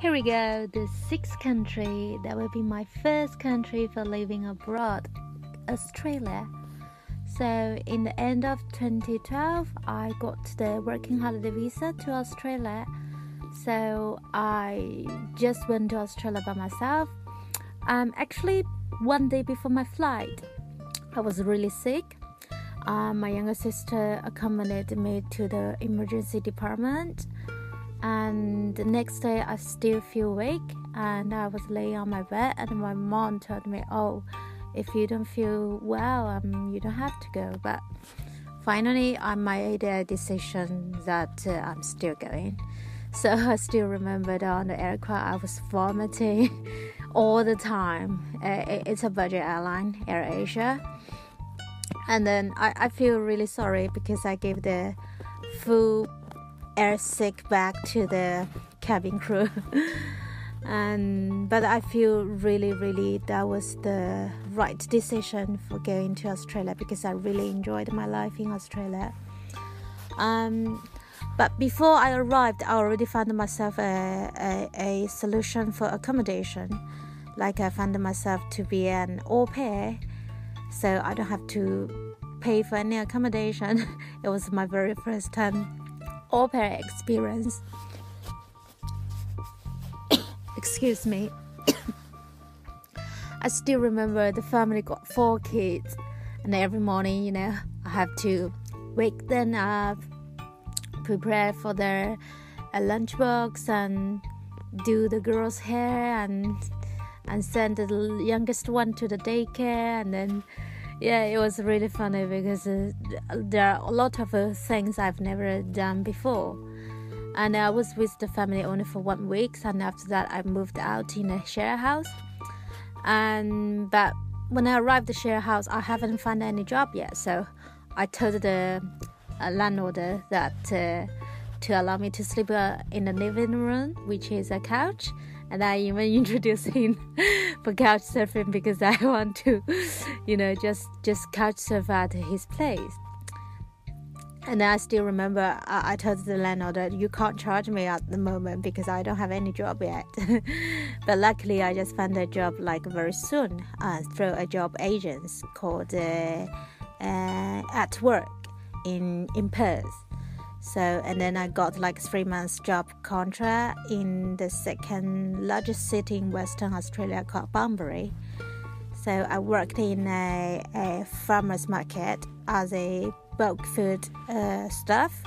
Here we go, the sixth country that will be my first country for living abroad, Australia. So, in the end of 2012, I got the working holiday visa to Australia. So, I just went to Australia by myself. Um, actually, one day before my flight, I was really sick. Uh, my younger sister accompanied me to the emergency department and the next day I still feel weak and I was laying on my bed and my mom told me oh if you don't feel well um, you don't have to go. But finally I made a decision that uh, I'm still going. So I still remember that on the aircraft I was vomiting all the time. Uh, it's a budget airline Air Asia. And then I, I feel really sorry because I gave the full air sick back to the cabin crew. and but I feel really, really that was the right decision for going to Australia because I really enjoyed my life in Australia. Um, but before I arrived, I already found myself a, a, a solution for accommodation. Like I found myself to be an au pair, so I don't have to pay for any accommodation. it was my very first time au pair experience. Excuse me. I still remember the family got four kids, and every morning, you know, I have to wake them up, prepare for their uh, lunchbox, and do the girls' hair, and and send the youngest one to the daycare, and then yeah, it was really funny because uh, there are a lot of uh, things I've never done before. And I was with the family only for one week, and after that, I moved out in a share house. And but when I arrived the share house, I haven't found any job yet, so I told the uh, landlord that uh, to allow me to sleep uh, in the living room, which is a couch and I even introduced him for couch surfing because I want to, you know, just just couch surf at his place. And I still remember I, I told the landlord that you can't charge me at the moment because I don't have any job yet. but luckily, I just found a job like very soon uh, through a job agent called uh, uh, At Work in in Perth. So, and then I got like three months job contract in the second largest city in Western Australia called Bunbury. So I worked in a, a farmer's market as a bulk food uh, staff,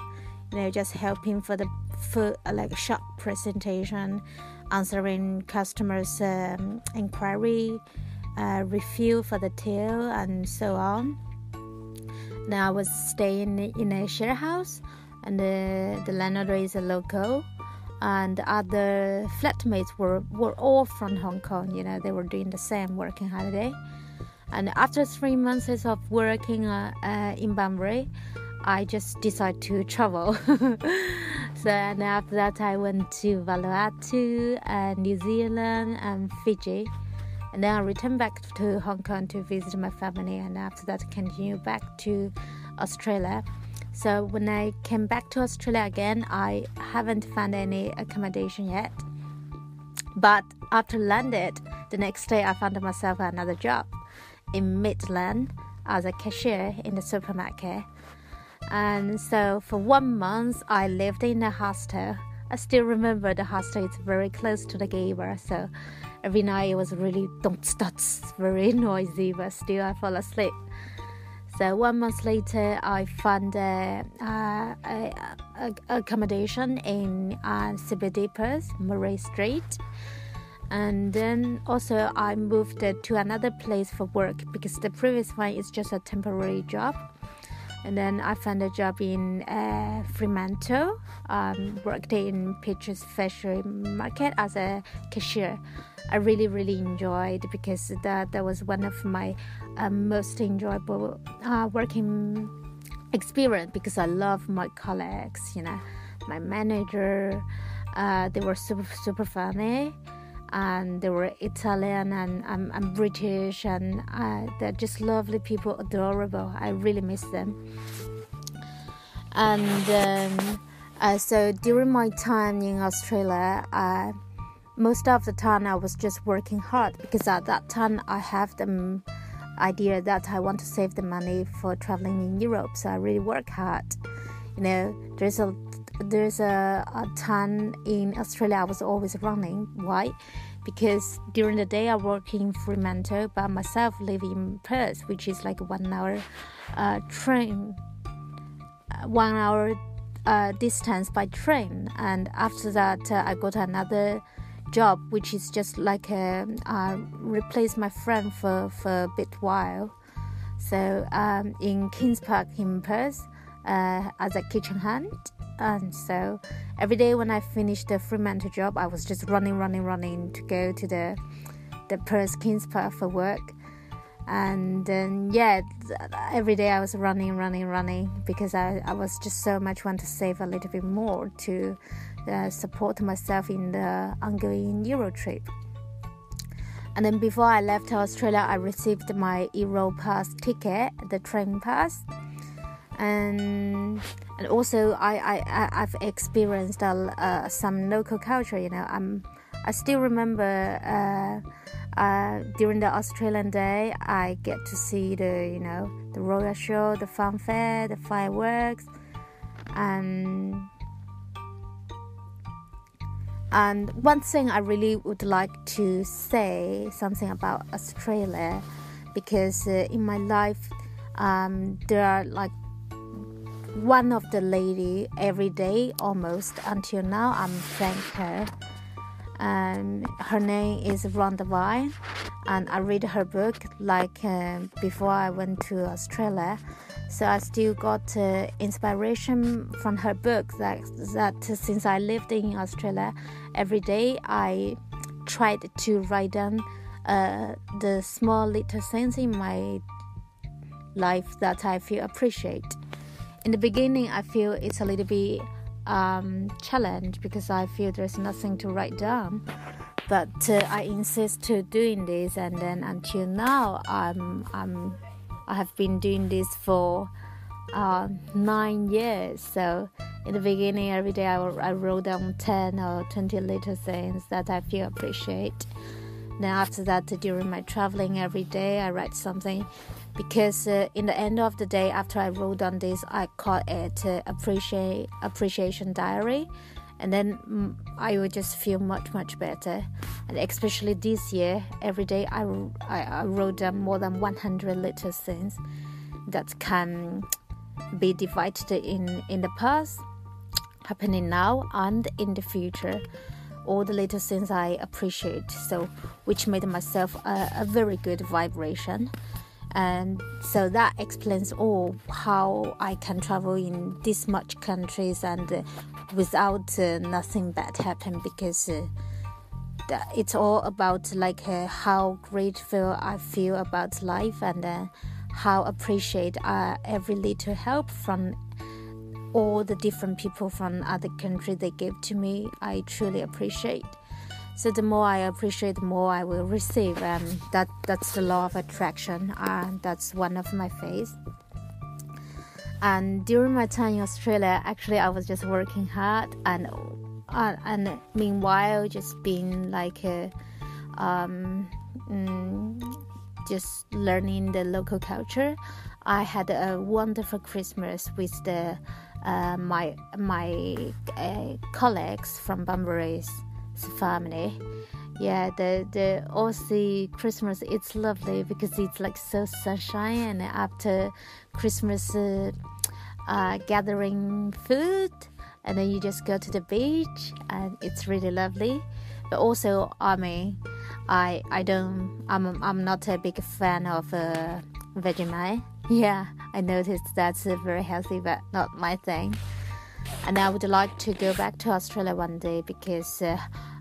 you know, just helping for the food like shop presentation, answering customers' um, inquiry, uh, review for the till, and so on. Now I was staying in a share house and the, the landlord is a local and the other flatmates were, were all from Hong Kong. You know, they were doing the same working holiday. And after three months of working uh, uh, in Bunbury, I just decided to travel. so and after that, I went to Vanuatu, and New Zealand, and Fiji. And then I returned back to Hong Kong to visit my family, and after that, continue back to Australia. So when I came back to Australia again, I haven't found any accommodation yet. But after landed, the next day I found myself another job in Midland as a cashier in the supermarket. And so for one month, I lived in a hostel. I still remember the hostel is very close to the gable, so every night it was really don't start very noisy, but still I fall asleep. So one month later, I found a, a, a accommodation in uh, Murray Street. And then also I moved to another place for work because the previous one is just a temporary job. And then I found a job in uh, Fremantle, um, worked in Peaches Fishery Market as a cashier. I really, really enjoyed because that, that was one of my uh, most enjoyable uh, working experience because I love my colleagues, you know, my manager. Uh, they were super, super funny and they were Italian and I'm, I'm British and uh, they're just lovely people, adorable. I really miss them. And um, uh, so during my time in Australia, uh, most of the time I was just working hard because at that time I have the idea that I want to save the money for traveling in Europe. So I really work hard. You know, there's a there's a, a in Australia I was always running. Why? Because during the day I work in Fremantle, but myself live in Perth, which is like one hour uh, train, uh, one hour uh, distance by train. And after that, uh, I got another job, which is just like a, uh, replace my friend for for a bit while. So um, in Kings Park in Perth, uh, as a kitchen hand. And so every day when I finished the Fremantle job, I was just running, running, running to go to the the Perth Kings Park for work. And then yeah, every day I was running, running, running because I, I was just so much want to save a little bit more to uh, support myself in the ongoing Euro trip. And then before I left Australia, I received my Eurail pass ticket, the train pass and and also I I I've experienced uh, some local culture. You know, I'm I still remember uh, uh, during the Australian Day, I get to see the you know the royal show, the fanfare, the fireworks, and and one thing I really would like to say something about Australia, because uh, in my life um, there are like one of the lady every day almost until now. I'm thank her. Um, her name is Rhonda Byrne, and I read her book like uh, before I went to Australia. So I still got uh, inspiration from her book. That that since I lived in Australia, every day I tried to write down uh, the small little things in my life that I feel appreciate. In the beginning i feel it's a little bit um, challenge because i feel there's nothing to write down. But uh, i insist to doing this and then until now i'm i'm i have been doing this for uh, nine years. So in the beginning every day I, I wrote down 10 or 20 little things that i feel appreciate. Then after that during my traveling every day i write something because uh, in the end of the day after i wrote on this i call it uh, appreciate appreciation diary. And then mm, i will just feel much much better. And especially this year every day i, I, I wrote down more than 100 little things that can be divided in in the past happening now and in the future. All the little things i appreciate so which made myself a, a very good vibration. And so that explains all how I can travel in this much countries and uh, without uh, nothing bad happen because uh, it's all about like uh, how grateful I feel about life and uh, how appreciate uh, every little help from all the different people from other countries they give to me. I truly appreciate. So the more I appreciate, the more I will receive, and that that's the law of attraction. And uh, that's one of my faith. And during my time in Australia, actually, I was just working hard, and uh, and meanwhile, just being like a, um, mm, just learning the local culture. I had a wonderful Christmas with the uh, my my uh, colleagues from Bunbury's family. Yeah, the the Aussie Christmas it's lovely because it's like so sunshine and after Christmas uh, uh, gathering food and then you just go to the beach and it's really lovely. But also, I mean, I I don't I'm I'm not a big fan of uh, Vegemite. Yeah, I noticed that's very healthy, but not my thing. And I would like to go back to Australia one day because. Uh,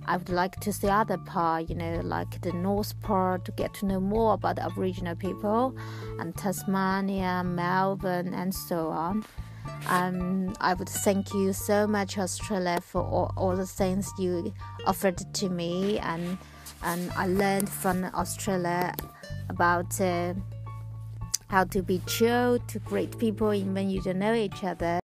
I would like to see other part, you know, like the north part to get to know more about the Aboriginal people and Tasmania, Melbourne, and so on. Um, I would thank you so much, Australia, for all, all the things you offered to me, and and I learned from Australia about uh, how to be chill to great people even when you don't know each other.